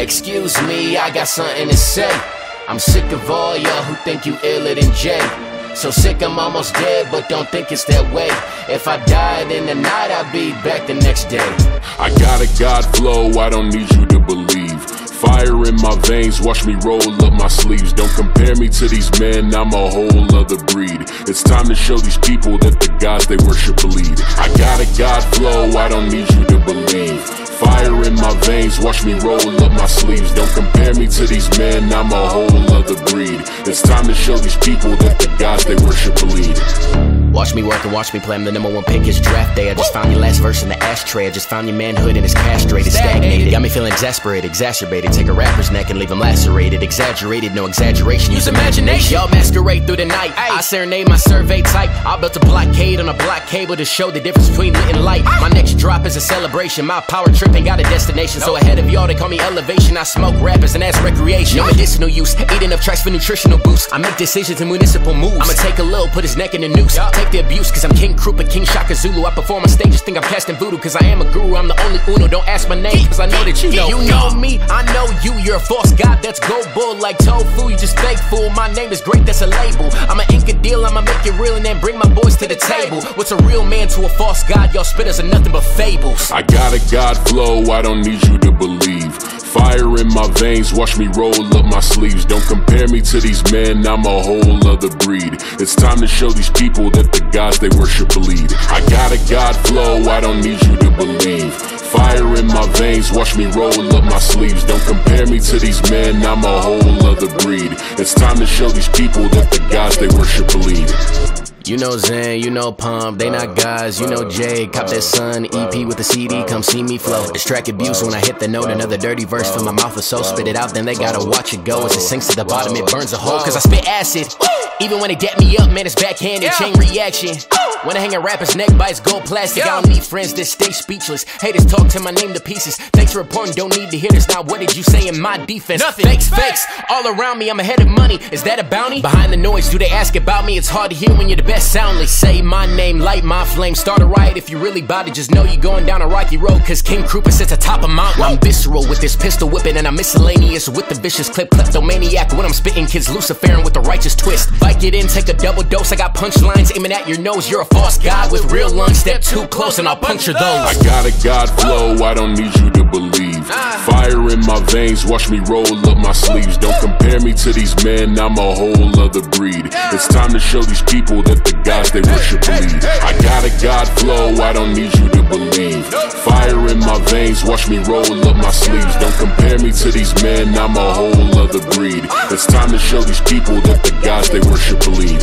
Excuse me, I got something to say. I'm sick of all y'all who think you iller than Jay. So sick I'm almost dead, but don't think it's that way. If I died in the night, I'll be back the next day. I got a God flow, I don't need you to believe. Fire in my veins, watch me roll up my sleeves. Don't compare me to these men, I'm a whole other breed. It's time to show these people that the gods they worship bleed. I got a God flow, I don't need you to believe. Fire in my veins, watch me roll up my sleeves. Don't compare me to these men, I'm a whole other breed. It's time to show these people that the gods they worship bleed. Watch me work and watch me play. I'm the number one pick. It's draft day. I just found your last verse in the ashtray. I just found your manhood and it's castrated, stagnated. Me exasperated, exacerbated. Take a rapper's neck and leave him lacerated. Exaggerated, no exaggeration. Use imagination. Y'all masquerade through the night. I serenade my survey type. I built a blockade on a block cable to show the difference between lit and light. My next drop is a celebration. My power trip ain't got a destination. So ahead of y'all, they call me elevation. I smoke rappers and that's recreation. No medicinal use. Eat up tracks for nutritional boost. I make decisions and municipal moves. I'ma take a little, put his neck in the noose. Take the abuse, cause I'm King Kroupa, King Shaka Zulu. I perform on stages, think I'm casting voodoo, cause I am a guru. I'm the only Uno. Don't ask my name, cause I know that you know. You know me, I know you. You're a false god that's go bull like tofu. You just fake fool. My name is great, that's a label. I'm an Inca deal, I'ma make it real and then bring my boys to the table. What's a real man to a false god? Y'all spitters are nothing but fables. I got a God flow, I don't need you to believe. Fire in my veins, watch me roll up my sleeves. Don't compare me to these men, I'm a whole other breed. It's time to show these people that the gods they worship bleed. I got a God flow, I don't need you to believe. Fire in my veins, watch me roll up my sleeves. Don't compare me to these men, I'm a whole other breed. It's time to show these people that the gods they worship bleed. You know Zen, you know Pump, they not guys, you know Jay. Cop that Sun EP with the CD, come see me flow. It's track abuse when I hit the note, another dirty verse from my mouth is so spit it out, then they gotta watch it go. As it sinks to the bottom, it burns a hole, cause I spit acid. Even when they get me up, man, it's backhanded, chain reaction. When I hang a rapper's neck bites gold plastic, I don't need friends that stay speechless. Haters talk to my name to pieces. Thanks for reporting, don't need to hear this. Now, what did you say in my defense? Nothing. Fakes, fakes, all around me, I'm ahead of money. Is that a bounty? Behind the noise, do they ask about me? It's hard to hear when you're the best soundly. Say my name, light my flame, start a riot. If you really bout it, just know you're going down a rocky road. Cause King Kroupa sits atop a mountain. I'm visceral with this pistol whipping, and I'm miscellaneous with the vicious clip. Kleptomaniac when I'm spitting, kids Luciferin with the righteous twist. Bike it in, take a double dose. I got punchlines aiming at your nose. You're a false god with real lungs. Step too close, and I'll puncture those. I got a God flow, I don't need you to believe. Ah. Fire in my veins, watch me roll up my sleeves. Don't compare me to these men, I'm a whole other breed. It's time to show these people that the gods they worship bleed. I got a God flow, I don't need you to believe. Fire in my veins, watch me roll up my sleeves. Don't compare me to these men, I'm a whole other breed. Ah. It's time to show these people that the gods they worship bleed.